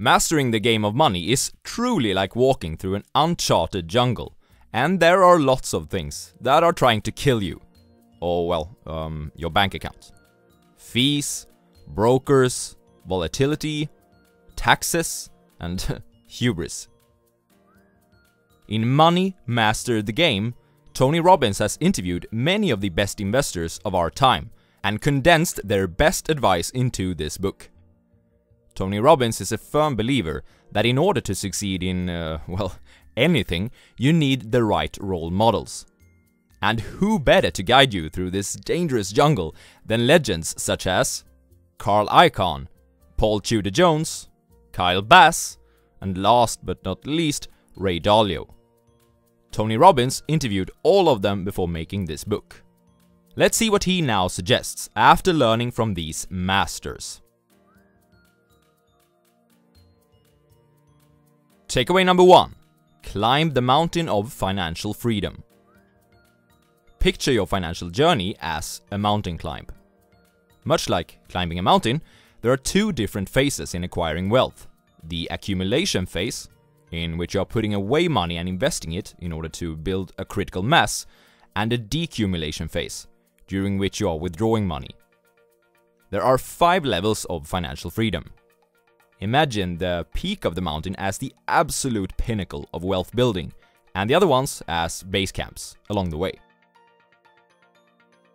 Mastering the game of money is truly like walking through an uncharted jungle, and there are lots of things that are trying to kill you. Or, well, um, your bank account. Fees, brokers, volatility, taxes, and hubris. In Money Master the Game, Tony Robbins has interviewed many of the best investors of our time and condensed their best advice into this book. Tony Robbins is a firm believer that in order to succeed in, uh, well, anything, you need the right role models. And who better to guide you through this dangerous jungle than legends such as Carl Icahn, Paul Tudor Jones, Kyle Bass, and last but not least, Ray Dalio. Tony Robbins interviewed all of them before making this book. Let's see what he now suggests after learning from these masters. Takeaway number one Climb the mountain of financial freedom. Picture your financial journey as a mountain climb. Much like climbing a mountain, there are two different phases in acquiring wealth the accumulation phase, in which you are putting away money and investing it in order to build a critical mass, and a decumulation phase, during which you are withdrawing money. There are five levels of financial freedom. Imagine the peak of the mountain as the absolute pinnacle of wealth building, and the other ones as base camps along the way.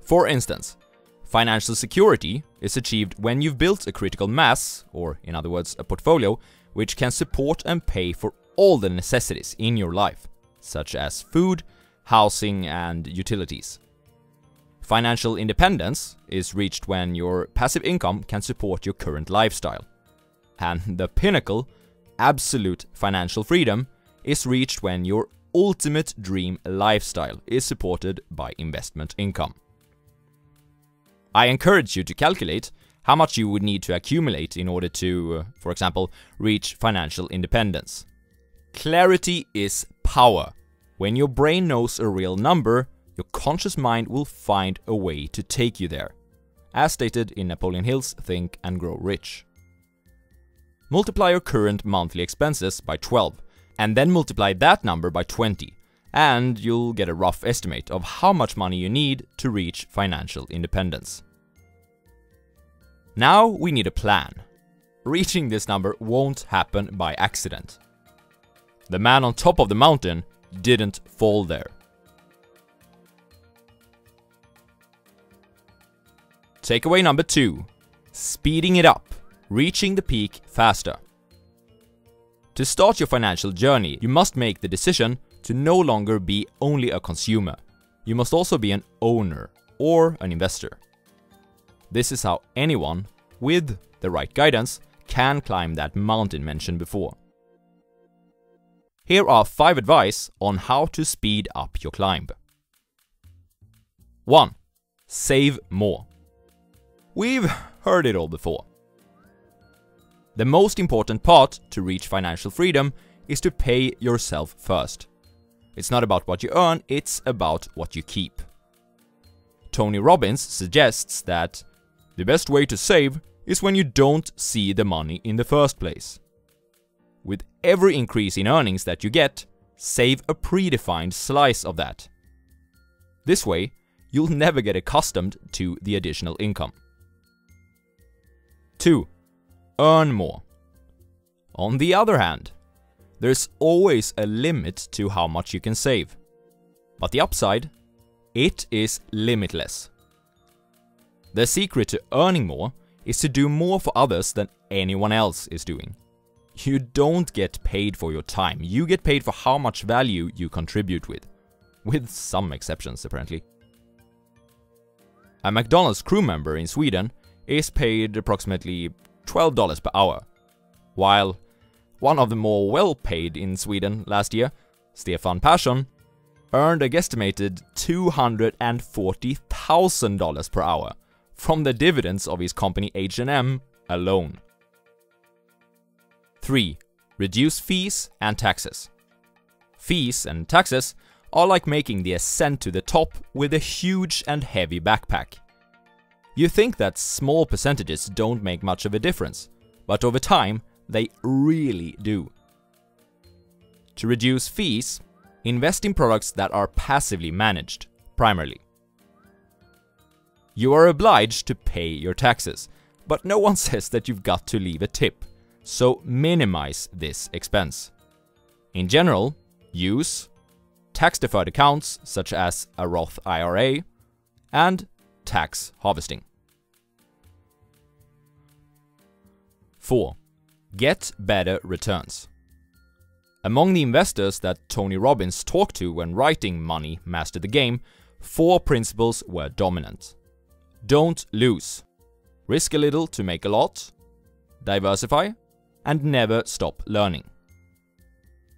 For instance, financial security is achieved when you've built a critical mass, or in other words, a portfolio, which can support and pay for all the necessities in your life, such as food, housing, and utilities. Financial independence is reached when your passive income can support your current lifestyle. And the pinnacle, absolute financial freedom, is reached when your ultimate dream lifestyle is supported by investment income. I encourage you to calculate how much you would need to accumulate in order to, uh, for example, reach financial independence. Clarity is power. When your brain knows a real number, your conscious mind will find a way to take you there, as stated in Napoleon Hill's Think and Grow Rich. Multiply your current monthly expenses by 12, and then multiply that number by 20, and you'll get a rough estimate of how much money you need to reach financial independence. Now we need a plan. Reaching this number won't happen by accident. The man on top of the mountain didn't fall there. Takeaway number two speeding it up reaching the peak faster. To start your financial journey, you must make the decision to no longer be only a consumer. You must also be an owner or an investor. This is how anyone, with the right guidance, can climb that mountain mentioned before. Here are 5 advice on how to speed up your climb. 1. Save more. We've heard it all before. The most important part to reach financial freedom is to pay yourself first. It's not about what you earn, it's about what you keep. Tony Robbins suggests that the best way to save is when you don't see the money in the first place. With every increase in earnings that you get, save a predefined slice of that. This way, you'll never get accustomed to the additional income. 2 earn more. On the other hand, there's always a limit to how much you can save. But the upside? It is limitless. The secret to earning more is to do more for others than anyone else is doing. You don't get paid for your time, you get paid for how much value you contribute with. With some exceptions, apparently. A McDonald's crew member in Sweden is paid approximately $12 per hour. While one of the more well paid in Sweden last year, Stefan Persson, earned a guesstimated $240,000 per hour from the dividends of his company H&M alone. 3. Reduce fees and taxes. Fees and taxes are like making the ascent to the top with a huge and heavy backpack. You think that small percentages don't make much of a difference, but over time, they really do. To reduce fees, invest in products that are passively managed, primarily. You are obliged to pay your taxes, but no one says that you've got to leave a tip, so minimize this expense. In general, use tax deferred accounts such as a Roth IRA and tax harvesting. 4. Get better returns. Among the investors that Tony Robbins talked to when writing Money Master the Game, four principles were dominant. Don't lose. Risk a little to make a lot. Diversify. And never stop learning.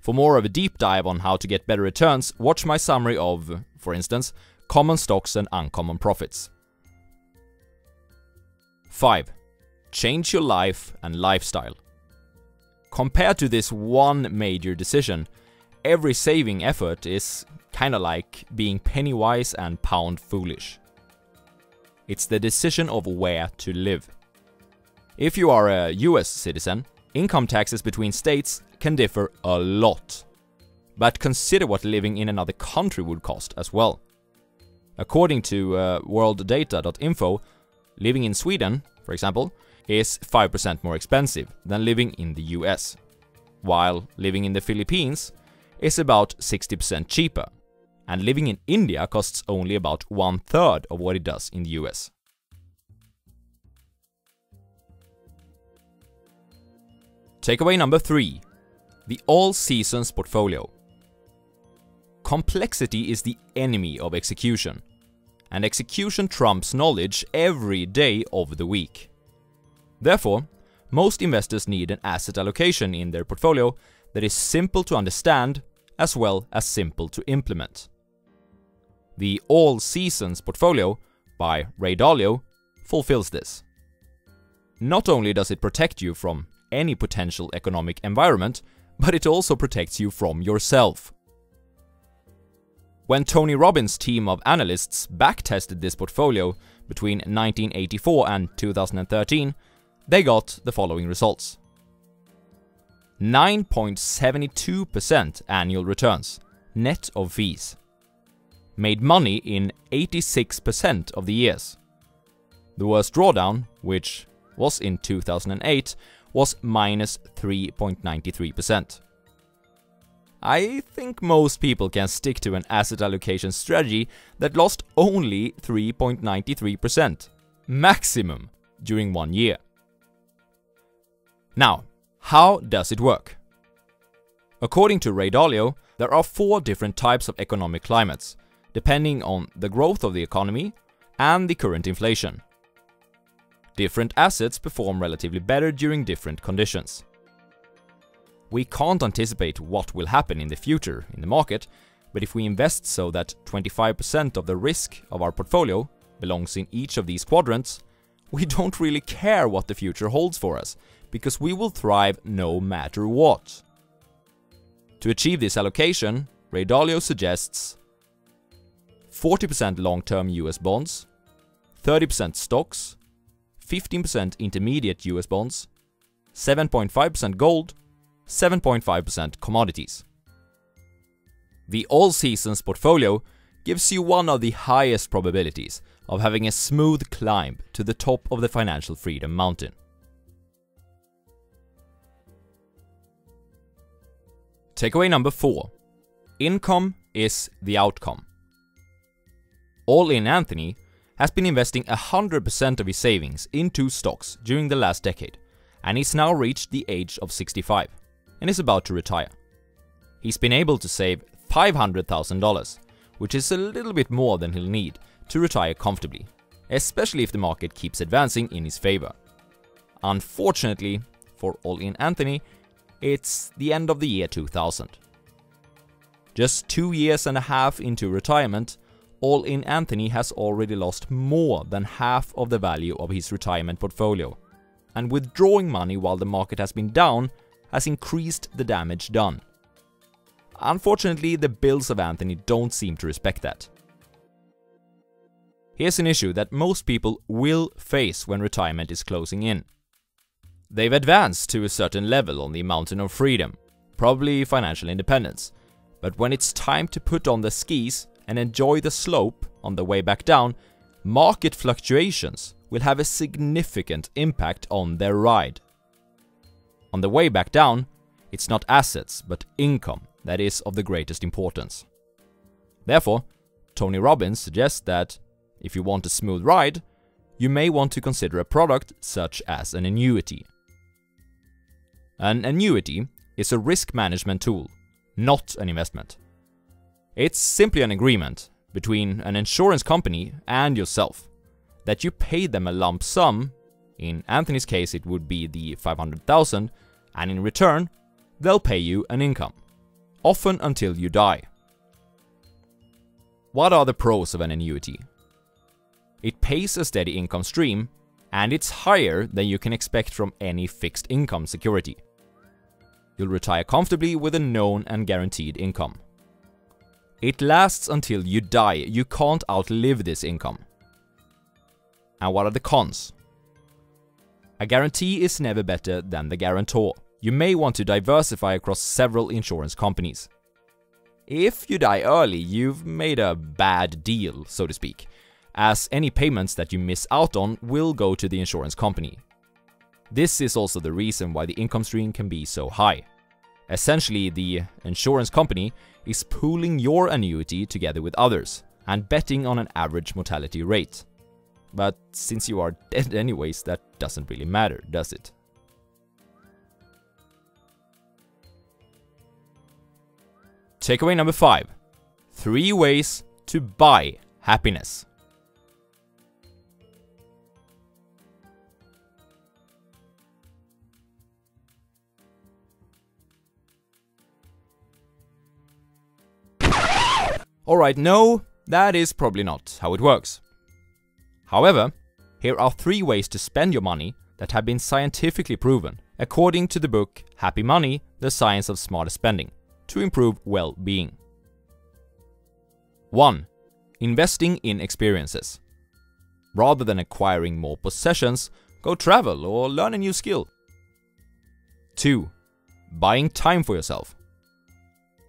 For more of a deep dive on how to get better returns, watch my summary of, for instance, common stocks and uncommon profits. 5. Change your life and lifestyle. Compared to this one major decision, every saving effort is kinda like being penny wise and pound foolish. It's the decision of where to live. If you are a US citizen, income taxes between states can differ a lot. But consider what living in another country would cost as well. According to uh, worlddata.info, living in Sweden, for example, is 5% more expensive than living in the US, while living in the Philippines is about 60% cheaper, and living in India costs only about one third of what it does in the US. Takeaway number 3 The All Seasons Portfolio. Complexity is the enemy of execution, and execution trumps knowledge every day of the week. Therefore, most investors need an asset allocation in their portfolio that is simple to understand as well as simple to implement. The All Seasons portfolio by Ray Dalio fulfills this. Not only does it protect you from any potential economic environment, but it also protects you from yourself. When Tony Robbins' team of analysts backtested this portfolio between 1984 and 2013, they got the following results 9.72% annual returns, net of fees. Made money in 86% of the years. The worst drawdown, which was in 2008, was minus 3.93%. I think most people can stick to an asset allocation strategy that lost only 3.93%, maximum, during one year. Now, how does it work? According to Ray Dalio, there are four different types of economic climates, depending on the growth of the economy and the current inflation. Different assets perform relatively better during different conditions. We can't anticipate what will happen in the future in the market, but if we invest so that 25% of the risk of our portfolio belongs in each of these quadrants, we don't really care what the future holds for us, because we will thrive no matter what. To achieve this allocation, Ray Dalio suggests 40% long-term US bonds, 30% stocks, 15% intermediate US bonds, 7.5% gold, 7.5% commodities. The All Seasons portfolio gives you one of the highest probabilities of having a smooth climb to the top of the financial freedom mountain. Takeaway number 4. Income is the outcome. All in Anthony has been investing 100% of his savings into stocks during the last decade, and he's now reached the age of 65 and is about to retire. He's been able to save $500,000, which is a little bit more than he'll need to retire comfortably, especially if the market keeps advancing in his favor. Unfortunately, for All In Anthony, it's the end of the year 2000. Just two years and a half into retirement, All In Anthony has already lost more than half of the value of his retirement portfolio, and withdrawing money while the market has been down has increased the damage done. Unfortunately, the bills of Anthony don't seem to respect that. Here's an issue that most people will face when retirement is closing in. They've advanced to a certain level on the mountain of freedom, probably financial independence. But when it's time to put on the skis and enjoy the slope on the way back down, market fluctuations will have a significant impact on their ride. On the way back down, it's not assets but income that is of the greatest importance. Therefore, Tony Robbins suggests that if you want a smooth ride, you may want to consider a product such as an annuity. An annuity is a risk management tool, not an investment. It's simply an agreement between an insurance company and yourself that you pay them a lump sum, in Anthony's case it would be the 500,000, and in return, they'll pay you an income, often until you die. What are the pros of an annuity? It pays a steady income stream, and it's higher than you can expect from any fixed income security. You'll retire comfortably with a known and guaranteed income. It lasts until you die, you can't outlive this income. And what are the cons? A guarantee is never better than the guarantor. You may want to diversify across several insurance companies. If you die early, you've made a bad deal, so to speak, as any payments that you miss out on will go to the insurance company. This is also the reason why the income stream can be so high. Essentially, the insurance company is pooling your annuity together with others and betting on an average mortality rate. But since you are dead anyways, that doesn't really matter, does it? Takeaway number 5. 3 ways to buy happiness. Alright, no, that is probably not how it works. However, here are three ways to spend your money that have been scientifically proven, according to the book Happy Money The Science of Smarter Spending, to improve well being. 1. Investing in experiences. Rather than acquiring more possessions, go travel or learn a new skill. 2. Buying time for yourself.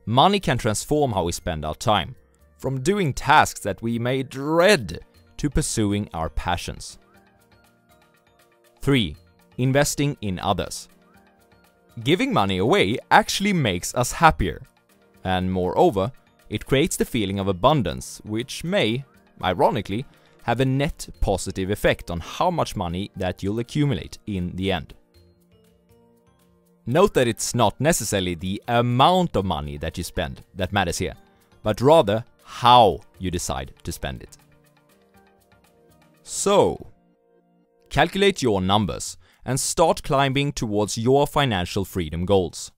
Money can transform how we spend our time, from doing tasks that we may dread to pursuing our passions. 3. Investing in others. Giving money away actually makes us happier. And moreover, it creates the feeling of abundance, which may, ironically, have a net positive effect on how much money that you'll accumulate in the end. Note that it's not necessarily the amount of money that you spend that matters here, but rather how you decide to spend it. So, calculate your numbers and start climbing towards your financial freedom goals.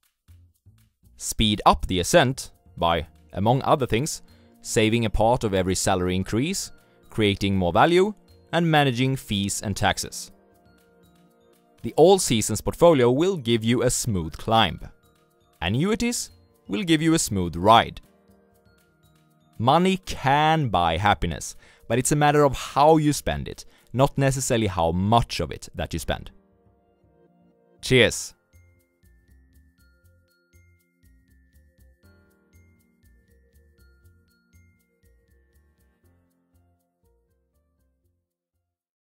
Speed up the ascent by, among other things, saving a part of every salary increase, creating more value, and managing fees and taxes. The All Seasons portfolio will give you a smooth climb. Annuities will give you a smooth ride. Money can buy happiness, but it's a matter of how you spend it, not necessarily how much of it that you spend. Cheers!